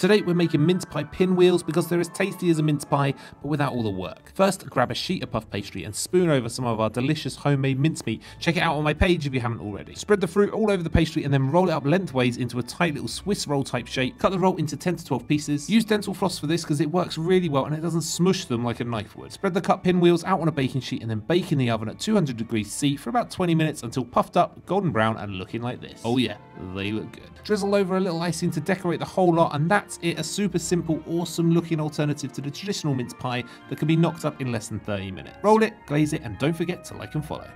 Today we're making mince pie pinwheels because they're as tasty as a mince pie, but without all the work. First, grab a sheet of puff pastry and spoon over some of our delicious homemade mincemeat. Check it out on my page if you haven't already. Spread the fruit all over the pastry and then roll it up lengthways into a tight little Swiss roll type shape. Cut the roll into 10 to 12 pieces. Use dental floss for this because it works really well and it doesn't smush them like a knife would. Spread the cut pinwheels out on a baking sheet and then bake in the oven at 200 degrees C for about 20 minutes until puffed up, golden brown and looking like this. Oh yeah, they look good. Drizzle over a little icing to decorate the whole lot and that's it, a super simple, awesome looking alternative to the traditional mince pie that can be knocked up in less than 30 minutes. Roll it, glaze it and don't forget to like and follow.